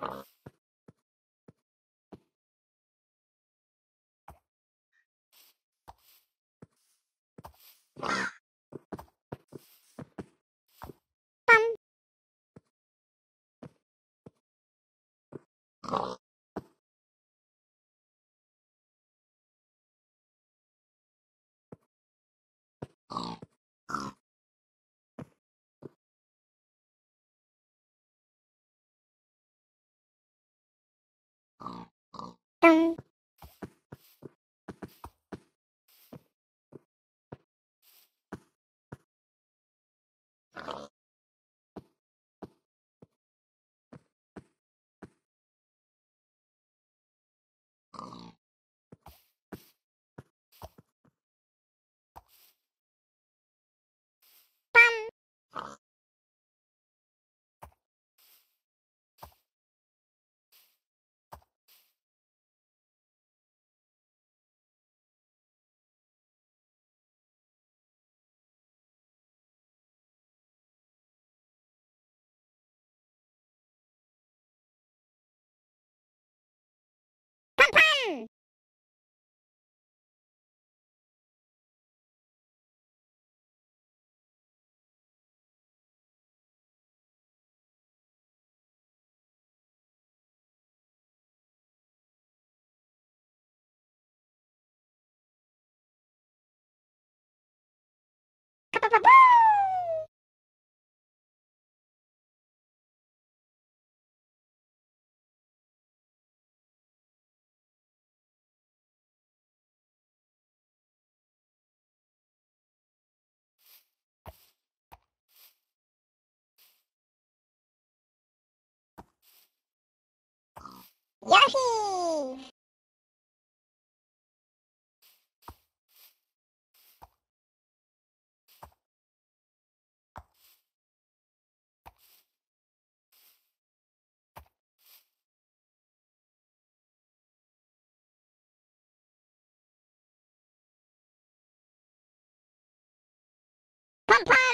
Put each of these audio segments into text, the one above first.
Oh. 嗯 Yahoo! Pump, pump!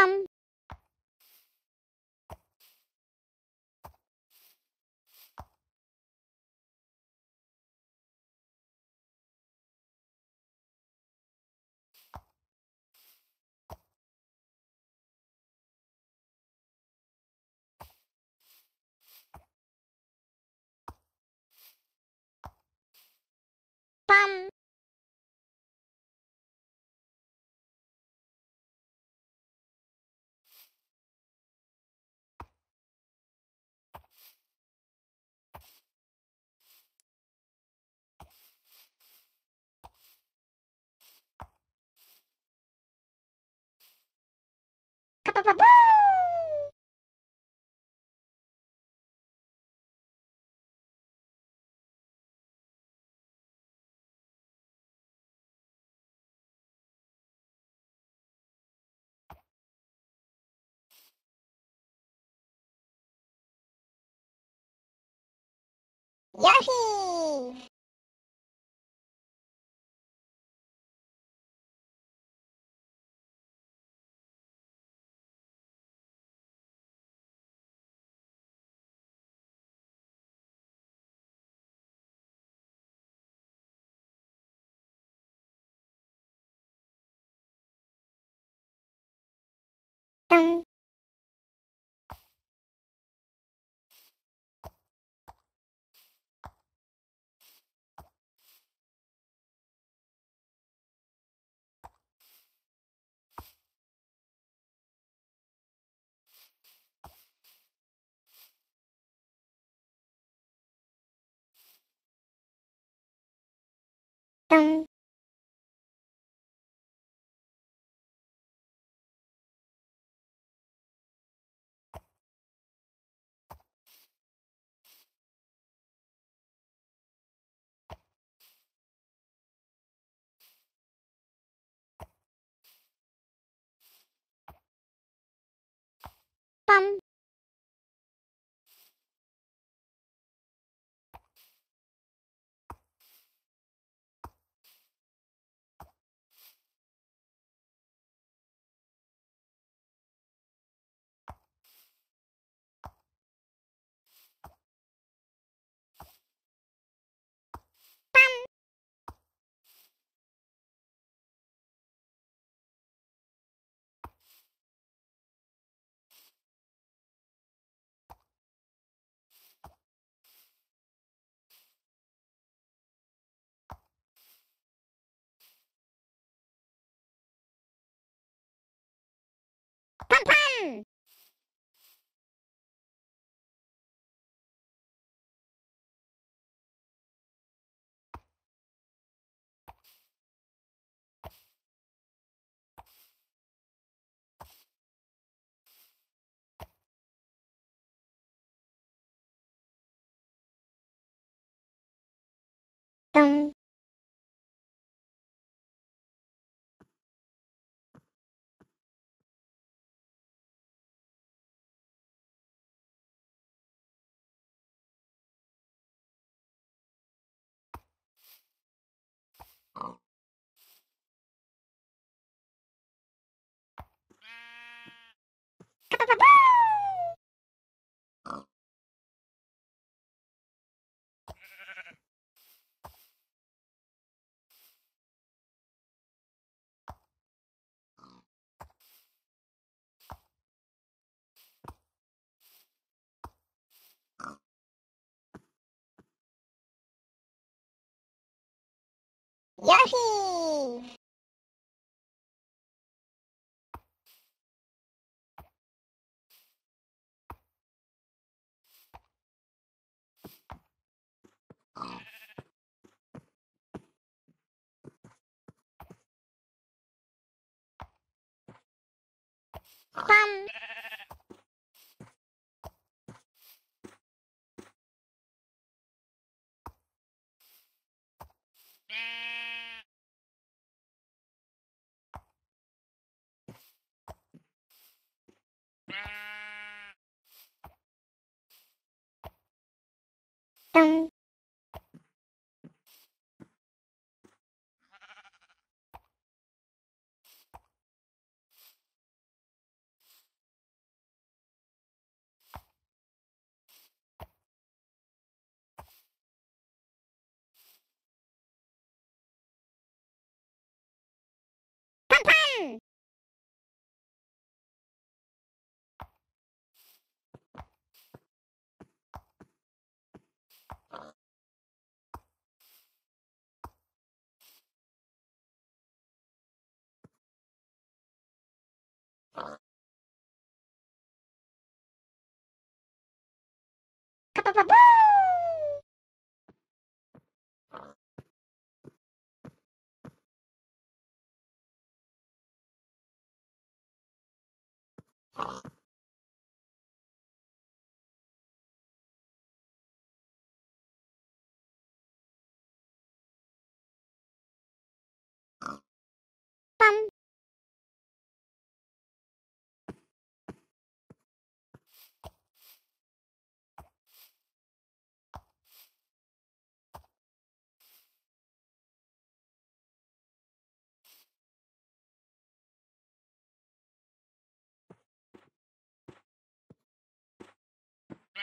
không? Bum. パパブーヤッヒートん。Bum. Pum pum. Yahoo! Plum. dun, カパパブー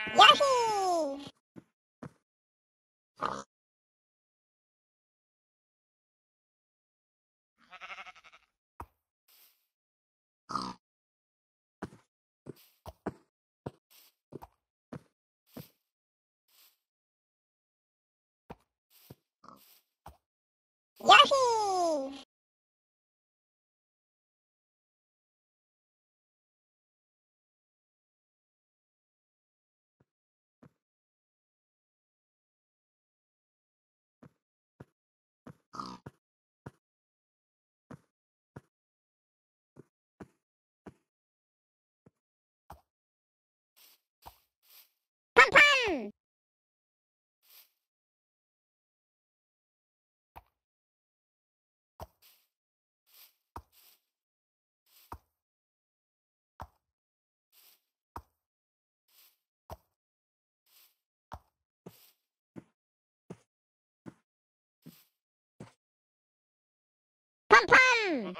Yahoo! Pum pum!